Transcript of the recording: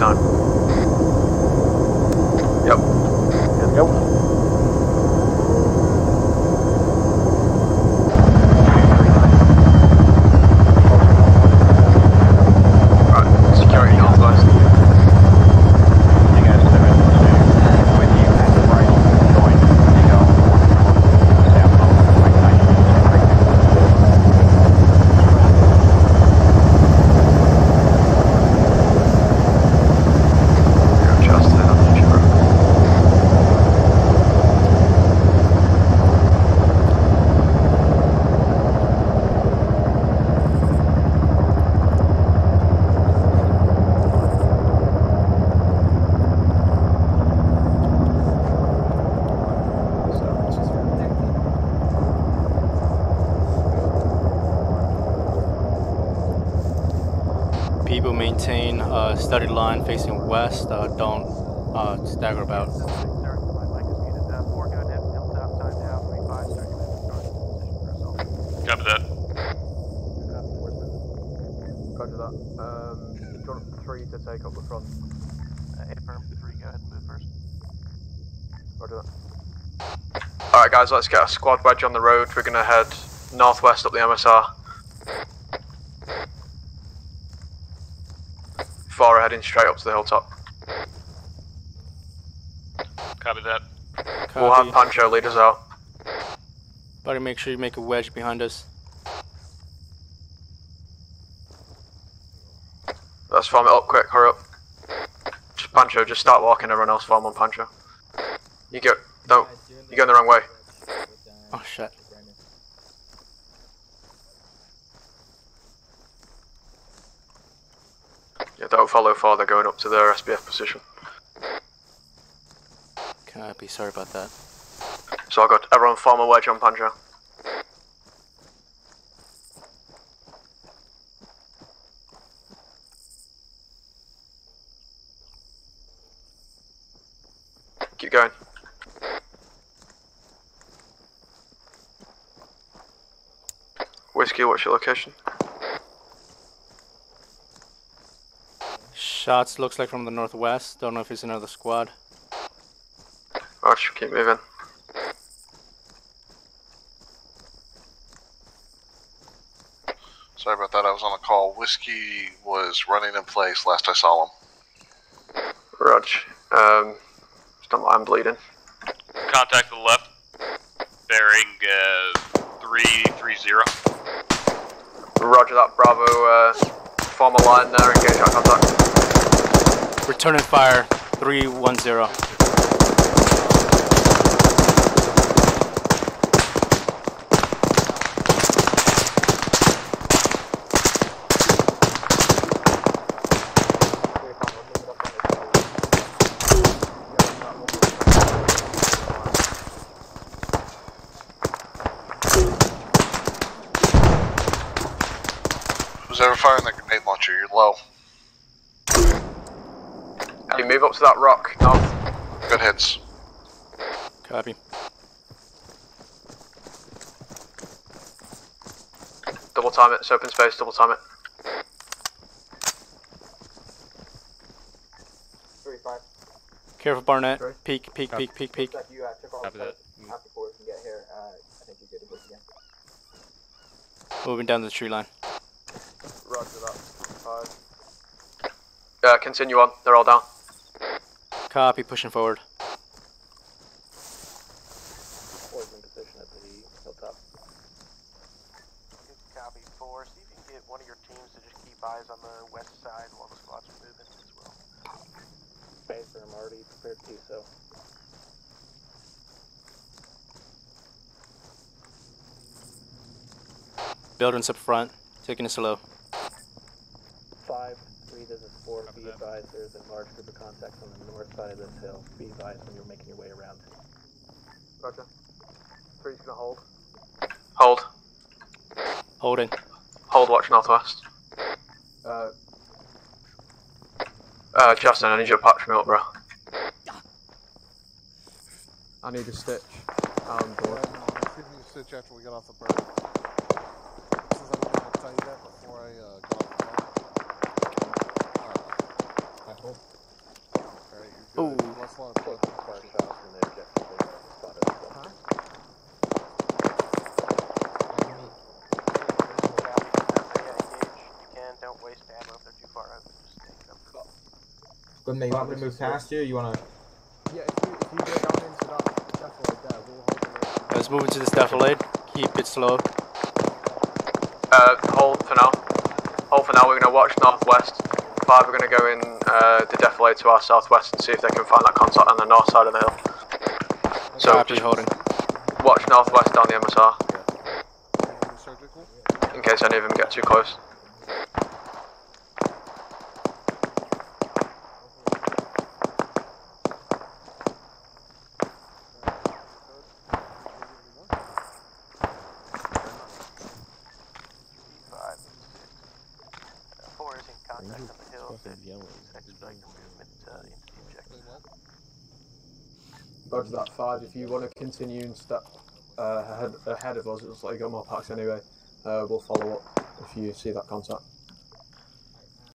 anytime. Yep. Yep. Right, security northwest. You guys have been with you at the right join. You go down below, like You're just there, I'm not sure. People maintain a steady line facing west. Uh, don't uh, stagger about. Copy that. Roger that. Um, do three to take up the front? affirm, three, go ahead and move first. Roger that. Alright guys, let's get a squad wedge on the road. We're gonna head northwest up the MSR. Four are heading straight up to the hilltop. Copy that. We'll have Pancho lead us out. Buddy, make sure you make a wedge behind us. Let's form it up quick, hurry up. Just Pancho, just start walking, everyone else form on Pancho. You go, don't, you're going the wrong way. Oh shit. Don't follow four, they're going up to their SBF position. Copy. Sorry about that. So I got everyone form a wedge on Pancho. Keep going. Whiskey, what's your location? Shots looks like from the northwest. Don't know if it's another squad. Roger, keep moving. Sorry about that. I was on a call. Whiskey was running in place last I saw him. Rog, um, don't mind bleeding. Contact the left. Bearing uh, 330. Roger that, Bravo, uh, form a line there, engage our contact. Returning fire. 310. Who's ever firing that grenade launcher? You're low. You move up to that rock, north. Good hits. Copy. Double time it, it's open space, double time it. Three five. Careful, Barnett. Sorry? Peek, peek, peek, peek, peek. Like you uh, took all Copy the that. Half before can get here. Uh, I think you're good to again. Moving down the tree line. Roger that. Five. Uh, continue on, they're all down. Copy. Pushing forward. Boys in position at the hilltop. Good copy, four. See if you can get one of your teams to just keep eyes on the west side while the squads are moving as well. Space, I'm already prepared to do so. Buildings up front. Taking it slow. Five, three, this is four. Be advised, there's a large group of contacts on the north side of this hill. Be advised when you're making your way around. Roger. Three's gonna hold. Hold. Holding. Hold, watch northwest. Uh, uh, Justin, I need you to patch me up, bro. I need a stitch. I'm bored. Yeah, no, I'll give you a stitch after we get off the bird. Since I was going to tell you that before I uh, got off the phone. Alright, you're good. Ooh. Last line, Take bud. fire shots from the objective. They spotted us. Copy. Nothing engage. You can. Don't waste ammo if they're too far out. Just take them. When they want me to move past you, you wanna. Yeah, if you, if you go down into that defilade there, we'll hold the road. Let's move into this defilade. Keep it slow. Uh, hold for now. Hold for now. We're gonna watch northwest. Five are gonna go in uh, the defile to our southwest and see if they can find that contact on the north side of the hill. So Copy, just holding. watch northwest down the MSR in case any of them get too close. Five, six. So expedite the movement uh, into the objective. That five. If you want to continue and step uh, ahead, ahead of us, it's like you got more packs anyway. Uh, we'll follow up if you see that contact.